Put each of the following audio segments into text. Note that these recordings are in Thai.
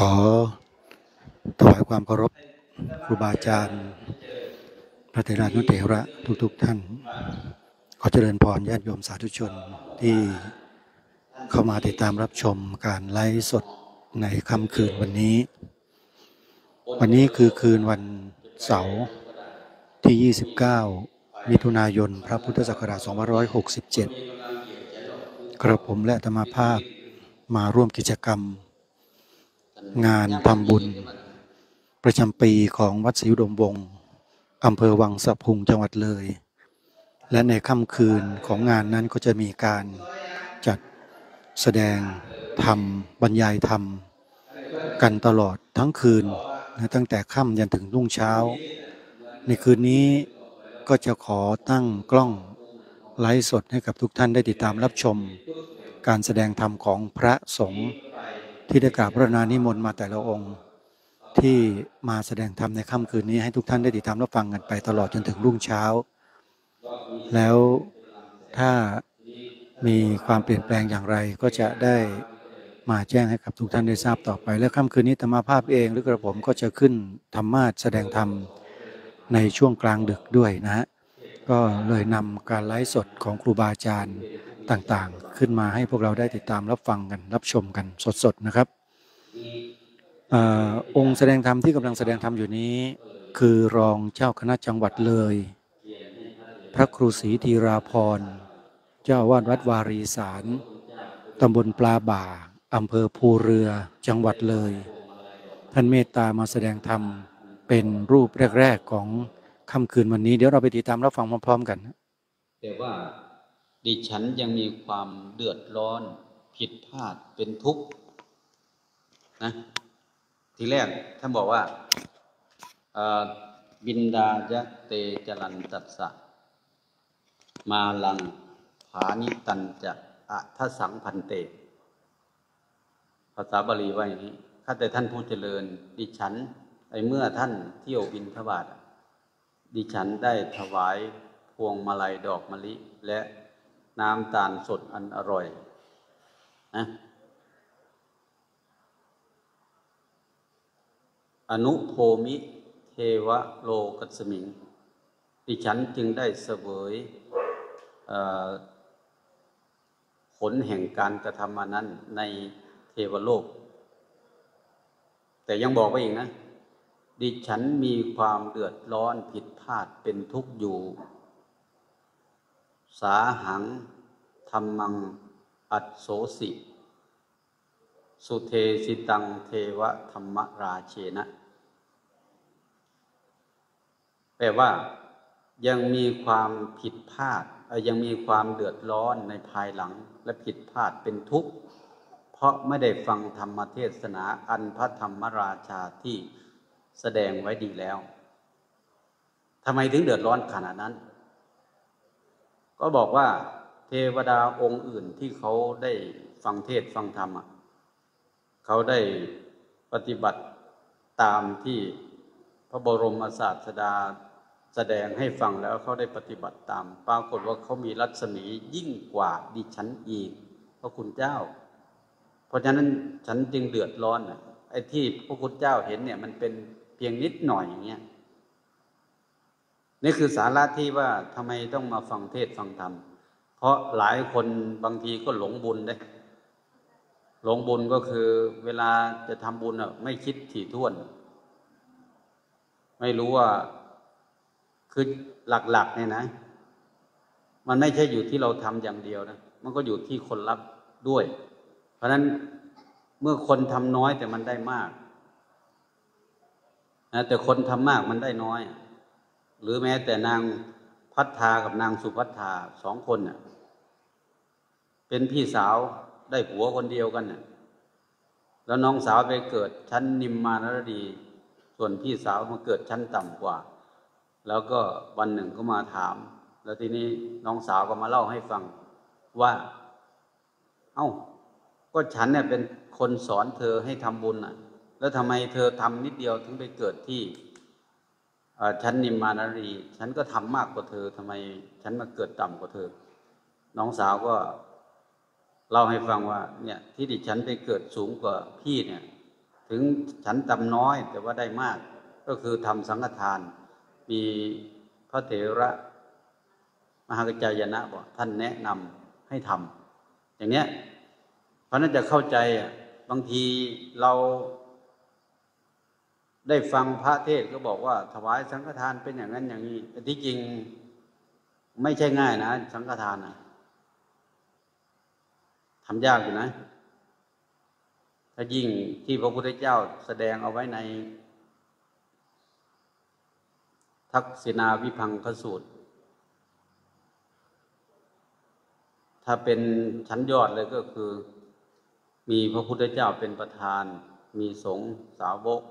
ขอถวายความเคารพครูบาอาจารย์พระเถรานุเถระทุกๆทท่าน ขอเจริญพรญาติโยมสาธุชนที่เข้ามาติดตามรับชมการไลฟ์สดในค่ำคืนวันนี้ วันนี้คือคืนวันเสาร์ที่ 29 มิถุนายน พระพุทธศักราช2567 กระผมและธรรมภาพมาร่วมกิจกรรม งานทำบุญ ประจำปีของวัดศรีอุดมวงศ์อำเภอวังสะพุงจังหวัดเลย และในค่ำคืนของงานนั้นก็จะมีการจัดแสดงธรรมบรรยายธรรม กันตลอดทั้งคืนนะตั้งแต่ค่ำยันถึงรุ่งเช้า ในคืนนี้ก็จะขอตั้งกล้องไลฟ์สดให้กับทุกท่านได้ติดตามรับชม การแสดงธรรมของพระสงฆ์ ที่ได้กราบพระนานิมนต์มาแต่ละองค์ ที่มาแสดงธรรมในค่ำคืนนี้ให้ทุกท่านได้ติดตามรับฟังกันไปตลอดจนถึงรุ่งเช้า แล้วถ้ามีความเปลี่ยนแปลงอย่างไรก็จะได้มาแจ้งให้กับทุกท่านได้ทราบต่อไป และค่ำคืนนี้ธรรมภาพเองหรือกระผมก็จะขึ้นธรรมาสแสดงธรรมในช่วงกลางดึกด้วยนะฮะก็เลยนำการไลฟ์สดของครูบาอาจารย์ ต่างๆ ขึ้นมาให้พวกเราได้ติดตามรับฟังกัน รับชมกันสดๆนะครับอองค์แสดงธรรมที่กำลังแสดงธรรมอยู่นี้ คือรองเจ้าคณะจังหวัดเลย พระครูศรีธีราพรเจ้าวาดวัดวารีสารตำบลปลาบ่าอำเภอภูเรือจังหวัดเลย ท่านเมตตามาแสดงธรรมเป็นรูปแรก ๆ ของค่ำคืนวันนี้ เดี๋ยวเราไปติดตามรับฟังพร้อม ๆ กันแต่ว่า ดิฉันยังมีความเดือดร้อนผิดพลาดเป็นทุกข์นะทีแรกท่านบอกว่าบินดายะเตจรันตัสสะ มาลังผานิตันจะอะทสังพันเต ภาษาบาลีว่าอย่างนี้ข้าแต่ท่านผู้เจริญ ดิฉัน ไอเมื่อท่านเที่ยวบินทบาทดิฉันได้ถวายพวงมาลัยดอกมะลิและ น้ำตาลสดอันอร่อยนะอนุโพมิเทวโลกัสมิง ดิฉันจึงได้เสวยผลแห่งการกระทำนั้นในเทวโลก แต่ยังบอกไว้อีกนะ ดิฉันมีความเดือดร้อนผิดพลาดเป็นทุกข์อยู่ สาหังธรรมัง อัตโสสิ สุเทสิตังเทวธรรมราเชนะ แปลว่า ยังมีความผิดพลาด ยังมีความเดือดร้อนในภายหลังและผิดพลาดเป็นทุกข์ เพราะไม่ได้ฟังธรรมเทศนาอันพระธรรมราชาที่แสดงไว้ดีแล้วทำไมถึงเดือดร้อนขนาดนั้น ก็บอกว่าเทวดาองค์อื่นที่เขาได้ฟังเทศฟังธรรมเขาได้ปฏิบัติตามที่พระบรมศาสดาแสดงให้ฟังแล้วเขาได้ปฏิบัติตาม ปรากฏว่าเขามีรัศมียิ่งกว่าดิฉันอีกพระคุณเจ้า เพราะฉะนั้นฉันจึงเดือดร้อนอะไอ้ที่พระคุณเจ้าเห็นเนี่ยมันเป็นเพียงนิดหน่อยอย่างเงี้ย นี่คือสาระที่ว่าทำไมต้องมาฟังเทศฟังธรรม เพราะหลายคนบางทีก็หลงบุญได้หลงบุญก็คือเวลาจะทำบุญอะไม่คิดถี่ถ้วน ไม่รู้ว่าคือหลักๆเนี่ยนะ มันไม่ใช่อยู่ที่เราทำอย่างเดียวนะ มันก็อยู่ที่คนรับด้วย เพราะฉะนั้นเมื่อคนทำน้อยแต่มันได้มากนะแต่คนทำมากมันได้น้อย หรือแม้แต่นางพัฒนากับนางสุพัฒนาสองคนเน่ะเป็นพี่สาวได้ผัวคนเดียวกันน่ะแล้วน้องสาวไปเกิดชั้นนิมมานรดี ส่วนพี่สาวมาเกิดชั้นต่ำกว่า แล้วก็วันหนึ่งก็มาถาม แล้วทีนี้น้องสาวก็มาเล่าให้ฟังว่า เอา้า ก็ฉันเนี่ยเป็นคนสอนเธอให้ทำบุญอะ แล้วทำไมเธอทำนิดเดียวถึงไปเกิดที่ ฉันนิมมานารี ฉันก็ทำมากกว่าเธอทำไม ฉันมาเกิดต่ำกว่าเธอ น้องสาวก็เล่าให้ฟังว่า เนี่ยที่ดิฉันไปเกิดสูงกว่าพี่เนี่ย ถึงฉันต่ำน้อยแต่ว่าได้มาก ก็คือทำสังฆทาน มีพระเถระมหากจายนะบอกท่านแนะนำให้ทำอย่างเนี้ยเพราะนั้นจะเข้าใจอะบางทีเรา ได้ฟังพระเทศก็บอกว่า ถวายสังฆทานเป็นอย่างนั้นอย่างนี้แต่ที่จริงไม่ใช่ง่ายนะ สังฆทานนะทำยากอยู่นะ ถ้ายิ่งที่พระพุทธเจ้าแสดงเอาไว้ใน ทักษิณาวิพังคสูตร ถ้าเป็นชั้นยอดเลยก็คือ มีพระพุทธเจ้าเป็นประธาน มีสงฆ์สาวก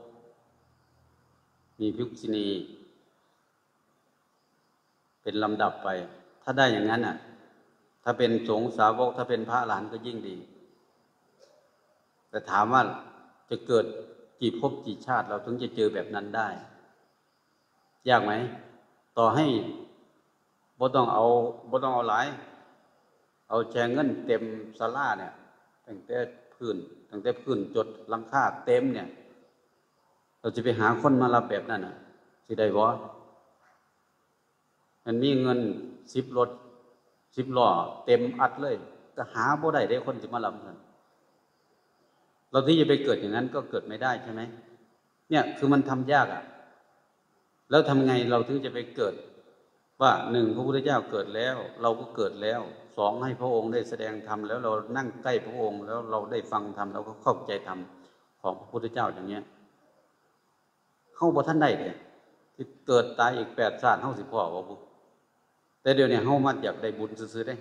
มีภิกษุณี เป็นลำดับไป ถ้าได้อย่างนั้นอะ ถ้าเป็นสงสาวก ถ้าเป็นพระหลานก็ยิ่งดี แต่ถามว่าจะเกิดกี่ภพกี่ชาติเราถึงจะเจอแบบนั้นได้ ยากไหม ต่อให้บ่ต้องเอาบ่ต้องเอาหลาย เอาแชงเงินเต็มสลาเนี่ยตั้งแต่พื้นตั้งแต่พื้นจดลังคาเต็มเนี่ย เราจะไปหาคนมารับแบบนั้นอะสิได้บ่มันมีเงินสิบรถสิบล้อเต็มอัดเลยก็หาบ่ได้ได้คนที่มารับเงินเราที่จะไปเกิดอย่างนั้นก็เกิดไม่ได้ใช่ไหมเนี่ยคือมันทำยากอะ แล้วทำไงเราถึงจะไปเกิด ว่าหนึ่งพระพุทธเจ้าเกิดแล้ว เราก็เกิดแล้วสองให้พระองค์ได้แสดงธรรมแล้วเรานั่งใกล้พระองค์ แล้วเราได้ฟังธรรมเราก็เข้าใจธรรมของพระพุทธเจ้าอย่างเนี้ย เข้าบ่ท่านได้เลยที่เกิดตายอีกแปดชาติเข้าสิพ่อว่าบุแต่เดี๋ยวนี้เข้ามาอยากได้บุญซื้อๆได้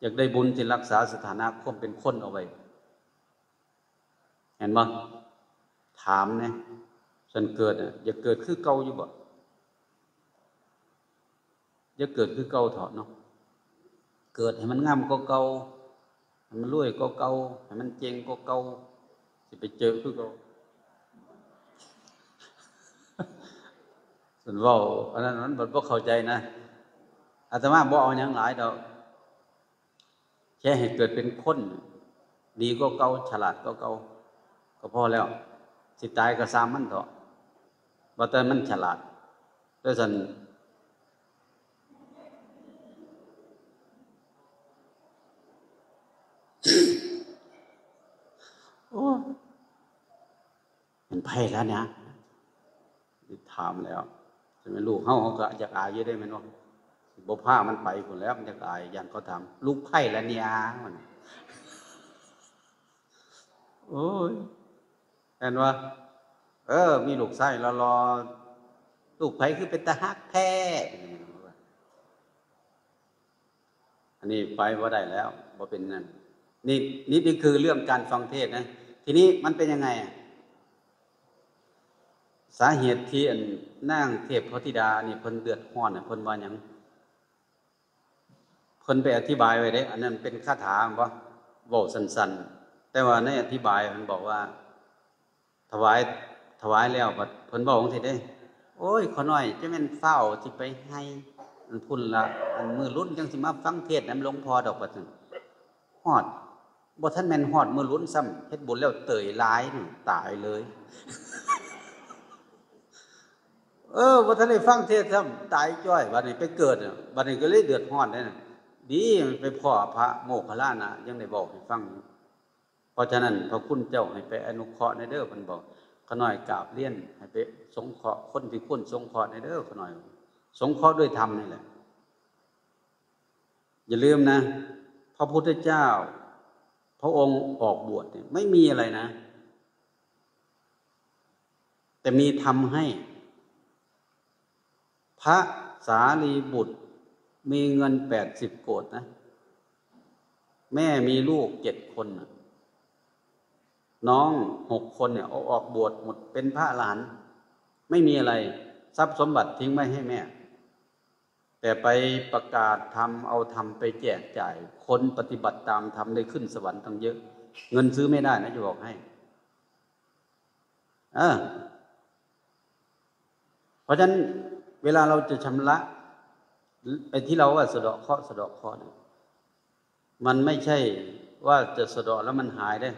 อยากได้บุญที่รักษาสถานะความเป็นคนเอาไว้ เห็นบ่ถามเนี่ยฉันเกิดอะอยากเกิดคือเก่าอยู่บ่อย่าเกิดคือเก่าเถอะเนาะเกิดให้มันงามก็เก่าให้มันรวยก็เก่าให้มันเจงก็เก่าสิไปเจอคือเก่า ส่วนว่าอันนั้นมันบ่เข้าใจนะอาตมาบ่เอาอย่างหลายดอกแค่ให้เกิดเป็นคนดีก็เก่าฉลาดก็เก่าก็พอแล้ว สิตายก็ซ้ำมันเถอะว่าแต่มันฉลาดด้วยสันโอ้มันไพ่แล้วเนี่ยถามแล้ว จะไม่ลูกเฮาเขาก็อยากอายเยอะได้ไหมน้องบ่ผ้ามันไปคนแล้ว มันอยากอายยันเขาถามลูกไพ่ล้วเนี่ยมันโอ้ยเห็นว่า เออ มีลูกไส้รอรอลูกไผ่คือเป็นตาฮักแท้อันนี้ไปว่าได้แล้วว่าเป็นนั่นนี่นี่นี่คือเรื่องการฟังเทศนะ ทีนี้มันเป็นยังไง สาเหตุที่อันนั่งเทพพระธิดานี่เพิ่นเดือดร้อนน่ะเพิ่นว่าหยังเพิ่นไปอธิบายไว้เด้อันนั้นเป็นคาถาบ่เว้าสั้นๆ แต่ว่าในอธิบายมันบอกว่า ถวายถวายแล้วเพิ่นบอกจังซี่เด้ โอ้ยขอหน่อยจะแม่นเฝ้าสิไปให้มันพุ่นละอันมือรุ่นจังสิมาฟังเทศน์นำหลวงพ่อดอกว่าซั่นฮอดบ่ท่านแม่นฮอดมือรุ่นซ้ำเฮ็ดบุญแล้วเตยหลายตายเลย เออบ่ท่านได้ฟังเทศน์ซ้ำตายจ้อยบัดนี้ไปเกิดน่ะบัดนี้ก็เลยเดือดร้อนได้น่ะดีไปพ่อพระโมคคัลลานะยังได้บอกให้ฟัง เพราะฉะนั้นพระคุณเจ้าให้ไปอนุเคราะห์ในเด้อเพิ่นบอกขน่อยกราบเลี้ยนให้ไปสงเคราะห์คนที่ควรสงเคราะห์ในเด้อขน่อย สงเคราะห์ด้วยธรรมนี่แหละ อย่าลืมนะ พระพุทธเจ้า พระองค์ออกบวชเนี่ยไม่มีอะไรนะ แต่มีทำให้ พระสารีบุตรมีเงินแปดสิบโกดนะ แม่มีลูกเจ็ดคนนะน้องหกคนเนี่ยเอาออกบวชหมดเป็นพระหลาน ไม่มีอะไร ทรัพย์สมบัติทิ้งไว้ให้แม่ แต่ไปประกาศทำเอาทำไปแจกจ่าย คนปฏิบัติตามทำได้ขึ้นสวรรค์ตั้งเยอะ เงินซื้อไม่ได้นะจะบอกให้เออเพราะฉะนั้น เวลาเราจะชำระไอ้ที่เราว่าสะดอกเคราะห์สะดอกเคาะเนี่ยมันไม่ใช่ว่าจะสะดอกแล้วมันหายได้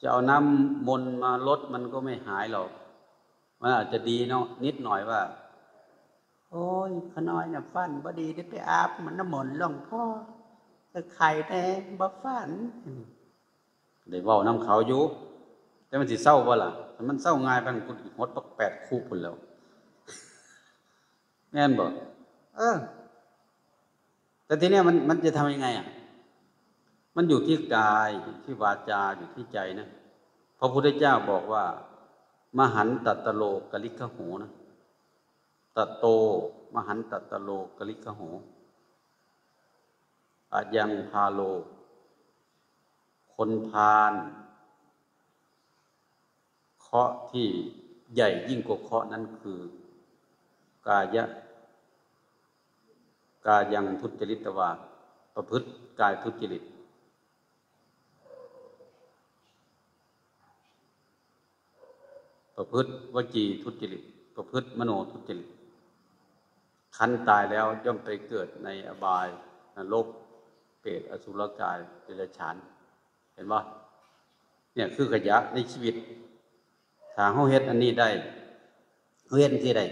จะเอาน้ำมนมาลดมันก็ไม่หายหรอก มันอาจจะดีเนาะนิดหน่อยว่า โอ้ยขน้อยน่ะฟันบ่ดีได้ไปอาบมันน้ำมนต์หลวงพ่อแต่ไข่แน่บ่ฟันได้เว้าน้ำเขาอยู่แต่มันสิเศร้าบ่ล่ะถ้ามันเศร้าง่ายไปมันกูหดปักแปดคู่พุ่นแล้ว แม่นบ่เออ แต่ทีเนี้ยมันมันจะทำยังไงอะ มันอยู่ที่กายอยู่ที่วาจาอยู่ที่ใจนะพระพุทธเจ้าบอกว่า มหันตัตโลกลิกขโหนะตตโต มหันตัตโลกลิกขโหอายังพาโล คนพาลเคราะห์ที่ใหญ่ยิ่งกว่าเคราะห์นั้นคือกายะ กายังทุจริตวาประพฤติกายทุจริต ประพฤติวจีทุจริต ประพฤติมโนทุจริตคันตายแล้วย่อมไปเกิดในอบายนรกเปรตอสุรกายเดรัจฉาน เห็นป่เนี่ยคือขยะในชีวิตถ้าเฮาเฮ็ดอันนี้ได้เฮาเฮ็ดที่ได้